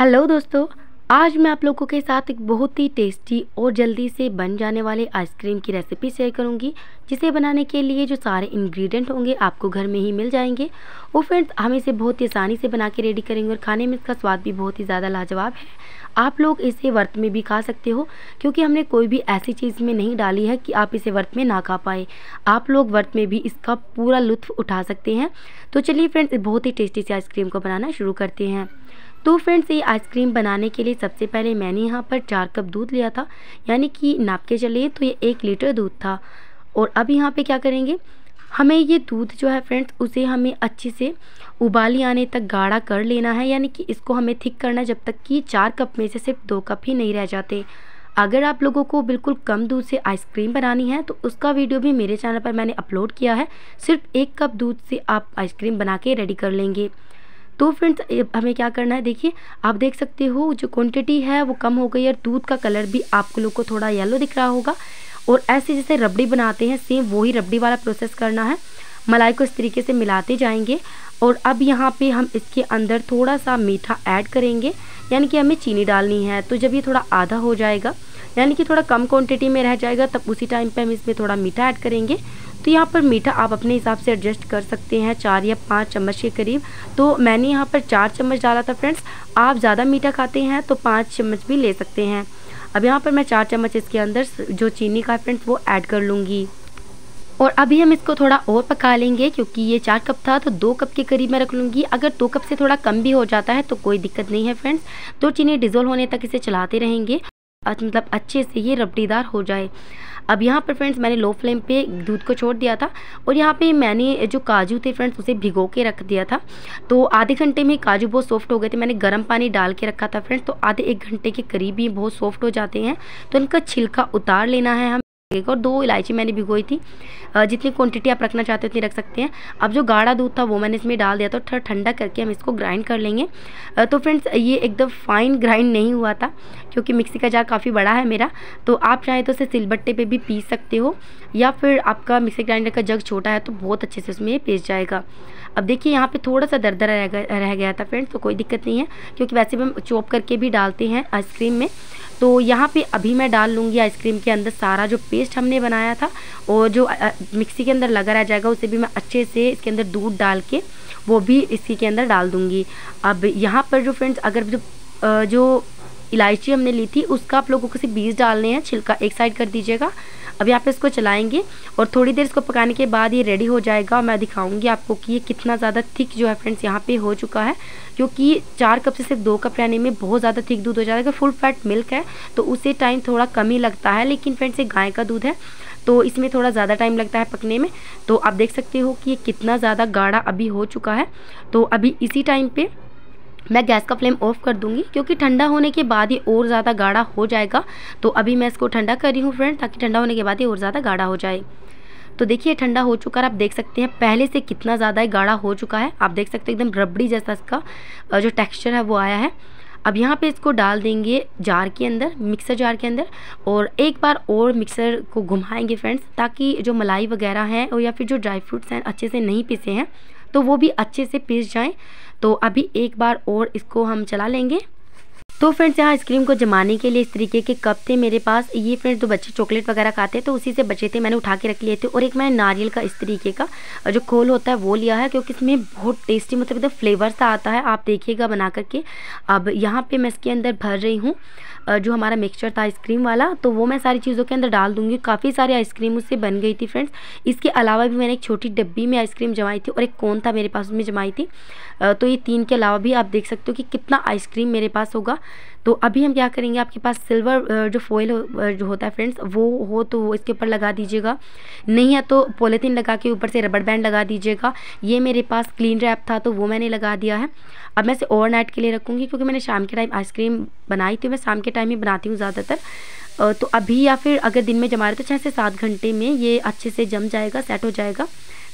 Hello दोस्तों, आज मैं आप लोगों के साथ एक बहुत ही टेस्टी और जल्दी से बन जाने वाले आइसक्रीम की रेसिपी शेयर करूँगी, जिसे बनाने के लिए जो सारे इंग्रेडिएंट होंगे आपको घर में ही मिल जाएँगे। और फ्रेंड्स हम इसे बहुत ही आसानी से बना के रेडी करेंगे और खाने में इसका स्वाद भी बहुत ही ज़्यादा लाजवाब है। आप लोग इसे वर्त में भी खा सकते हो, क्योंकि हमने कोई भी ऐसी चीज़ में नहीं डाली है कि आप इसे वर्त में ना खा पाए। आप लोग वर्त में भी इसका पूरा लुत्फ़ उठा सकते हैं। तो चलिए फ्रेंड्स बहुत ही टेस्टी से आइसक्रीम को बनाना शुरू करते हैं। तो फ्रेंड्स, ये आइसक्रीम बनाने के लिए सबसे पहले मैंने यहाँ पर चार कप दूध लिया था, यानी कि नाप के चलिए तो ये एक लीटर दूध था। और अब यहाँ पे क्या करेंगे? हमें ये दूध जो है फ्रेंड्स, उसे हमें अच्छे से उबाली आने तक गाढ़ा कर लेना है, यानी कि इसको हमें थिक करना जब तक कि चार कप में से सिर्फ़ दो कप ही नहीं रह जाते। अगर आप लोगों को बिल्कुल कम दूध से आइसक्रीम बनानी है तो उसका वीडियो भी मेरे चैनल पर मैंने अपलोड किया है। सिर्फ़ एक कप दूध से आप आइसक्रीम बना के रेडी कर लेंगे। तो फ्रेंड्स हमें क्या करना है? देखिए, आप देख सकते हो, जो क्वांटिटी है, वो कम हो गई और दूध का कलर भी आप लोग को थोड़ा येलो दिख रहा होगा। और ऐसे जैसे रबड़ी बनाते हैं सेम वही रबड़ी वाला प्रोसेस करना है। मलाई को इस तरीके से मिलाते जाएँगे और अब यहाँ पे हम इसके अंदर थोड़ा सा मीठा ऐड करेंगे। यानी कि हमें चीनी डालनी है तो जब ये थोड़ा आधा हो जाएगा, यानी कि थोड़ा कम क्वांटिटी में रह जाएगा, तब उसी टाइम पे हम इसमें थोड़ा मीठा ऐड करेंगे। तो यहाँ पर मीठा आप अपने हिसाब से एडजस्ट कर सकते हैं, चार या पाँच चम्मच के करीब। तो मैंने यहाँ पर चार चम्मच डाला था फ्रेंड्स आप ज़्यादा मीठा खाते हैं तो पाँच चम्मच भी ले सकते हैं। अब यहाँ पर मैं चार चम्मच इसके अंदर जो चीनी का फ्रेंड्स वो ऐड कर लूँगी। और अभी हम इसको थोड़ा और पका लेंगे, क्योंकि ये चार कप था तो दो कप के करीब मैं रख लूँगी। अगर दो कप से थोड़ा कम भी हो जाता है तो कोई दिक्कत नहीं है फ्रेंड्स तो चीनी डिज़ोल्व होने तक इसे चलाते रहेंगे मतलब अच्छे से ये रबड़ीदार हो जाए। अब यहाँ पर फ्रेंड्स मैंने लो फ्लेम पे दूध को छोड़ दिया था और यहाँ पे मैंने जो काजू थे फ्रेंड्स उसे भिगो के रख दिया था। तो आधे घंटे में काजू बहुत सॉफ्ट हो गए थे। मैंने गर्म पानी डाल के रखा था फ्रेंड्स तो आधे एक घंटे के करीब ही बहुत सॉफ्ट हो जाते हैं। तो इनका छिलका उतार लेना है हम। एक और दो इलायची मैंने भिगोई थी। जितनी क्वांटिटी आप रखना चाहते हो उतनी रख सकते हैं। अब जो गाढ़ा दूध था वो मैंने इसमें डाल दिया था थोड़ा ठंडा करके हम इसको ग्राइंड कर लेंगे। तो फ्रेंड्स ये एकदम फाइन ग्राइंड नहीं हुआ था, क्योंकि मिक्सी का जार काफ़ी बड़ा है मेरा। तो आप चाहें तो उसे सिलबट्टे पर भी पीस सकते हो, या फिर आपका मिक्सी ग्राइंडर का जग छोटा है तो बहुत अच्छे से उसमें पीस जाएगा। अब देखिए, यहाँ पे थोड़ा सा दरदरा रह गया था फ्रेंड्स तो कोई दिक्कत नहीं है, क्योंकि वैसे भी हम चॉप करके भी डालते हैं आइसक्रीम में। तो यहाँ पे अभी मैं डाल लूँगी आइसक्रीम के अंदर सारा जो पेस्ट हमने बनाया था और जो मिक्सी के अंदर लगा रह जाएगा, उसे भी मैं अच्छे से इसके अंदर दूध डाल के वो भी इसी के अंदर डाल दूँगी। अब यहाँ पर जो फ्रेंड्स अगर जो जो इलायची हमने ली थी, उसका आप लोगों को सिर्फ़ बीज डालने हैं, छिलका एक साइड कर दीजिएगा। अब यहाँ पे इसको चलाएँगे और थोड़ी देर इसको पकाने के बाद ये रेडी हो जाएगा और मैं दिखाऊँगी आपको कि ये कितना ज़्यादा थिक जो है फ्रेंड्स यहाँ पे हो चुका है क्योंकि चार कप से सिर्फ़ दो कप रहने में बहुत ज़्यादा थिक दूध हो जाता जाएगा फुल फैट मिल्क है तो उसे टाइम थोड़ा कम ही लगता है, लेकिन फ्रेंड्स ये गाय का दूध है तो इसमें थोड़ा ज़्यादा टाइम लगता है पकने में। तो आप देख सकते हो कि ये कितना ज़्यादा गाढ़ा अभी हो चुका है। तो अभी इसी टाइम पर मैं गैस का फ्लेम ऑफ़ कर दूँगी, क्योंकि ठंडा होने के बाद ये और ज़्यादा गाढ़ा हो जाएगा। तो अभी मैं इसको ठंडा कर रही हूँ फ्रेंड, ताकि ठंडा होने के बाद ये और ज़्यादा गाढ़ा हो जाए। तो देखिए, ठंडा हो चुका है। आप देख सकते हैं, पहले से कितना ज़्यादा गाढ़ा हो चुका है। आप देख सकते हैं, एकदम रबड़ी जैसा इसका जो टेक्स्चर है, वो आया है। अब यहाँ पे इसको डाल देंगे जार के अंदर, मिक्सर जार के अंदर, और एक बार और मिक्सर को घुमाएँगे फ्रेंड्स, ताकि जो मलाई वगैरह हैं, और या फिर जो ड्राई फ्रूट्स हैं, अच्छे से नहीं पिसे हैं। तो वो भी अच्छे से पिस जाएँ। तो अभी एक बार और इसको हम चला लेंगे। तो फ्रेंड्स यहाँ आइसक्रीम को जमाने के लिए इस तरीके के कप थे मेरे पास। ये फ्रेंड्स जो बच्चे चॉकलेट वगैरह खाते हैं तो उसी से बचे थे, मैंने उठा के रख लिए थे। और एक मैंने नारियल का इस तरीके का जो खोल होता है, वो लिया है, क्योंकि इसमें बहुत टेस्टी मतलब एकदम फ्लेवर सा आता है। आप देखिएगा बना करके। अब यहाँ पर मैं इसके अंदर भर रही हूँ जो हमारा मिक्सचर था आइसक्रीम वाला तो वो मैं सारी चीज़ों के अंदर डाल दूँगी। काफ़ी सारी आइसक्रीम उससे बन गई थी फ्रेंड्स इसके अलावा भी मैंने एक छोटी डब्बी में आइसक्रीम जमाई थी, और एक कौन था मेरे पास उसमें जमाई थी। तो ये तीन के अलावा भी आप देख सकते हो कि कितना आइसक्रीम मेरे पास होगा। तो अभी हम क्या करेंगे, आपके पास सिल्वर जो फॉइल जो होता है फ्रेंड्स वो हो तो वो इसके ऊपर लगा दीजिएगा। नहीं है तो पॉलीथीन लगा के ऊपर से रबड़ बैंड लगा दीजिएगा। ये मेरे पास क्लीन रैप था तो वो मैंने लगा दिया है। अब मैं इसे ओवरनाइट के लिए रखूँगी क्योंकि मैंने शाम के टाइम आइसक्रीम बनाई थी मैं शाम के टाइम ही बनाती हूँ ज़्यादातर। तो अभी या फिर अगर दिन में जमा रहे तो छः से सात घंटे में ये अच्छे से जम जाएगा सेट हो जाएगा।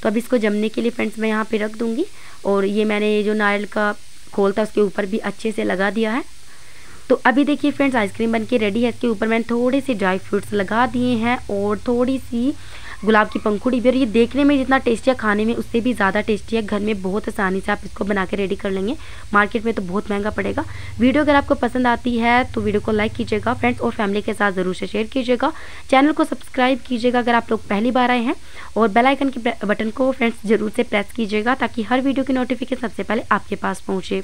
तो अब इसको जमने के लिए फ्रेंड्स मैं यहाँ पे रख दूँगी और ये मैंने जो नारियल का खोल था उसके ऊपर भी अच्छे से लगा दिया है। तो अभी देखिए फ्रेंड्स आइसक्रीम बन के रेडी है। इसके ऊपर मैंने थोड़े से ड्राई फ्रूट्स लगा दिए हैं और थोड़ी सी गुलाब की पंखुड़ी भी। और ये देखने में जितना टेस्टी है, खाने में उससे भी ज़्यादा टेस्टी है। घर में बहुत आसानी से आप इसको बना के रेडी कर लेंगे। मार्केट में तो बहुत महँगा पड़ेगा। वीडियो अगर आपको पसंद आती है तो वीडियो को लाइक कीजिएगा। फ्रेंड्स और फैमिली के साथ ज़रूर से शेयर कीजिएगा। चैनल को सब्सक्राइब कीजिएगा अगर आप लोग पहली बार आए हैं। और बेलाइकन के बटन को फ्रेंड्स ज़रूर से प्रेस कीजिएगा, ताकि हर वीडियो की नोटिफिकेशन सबसे पहले आपके पास पहुँचे।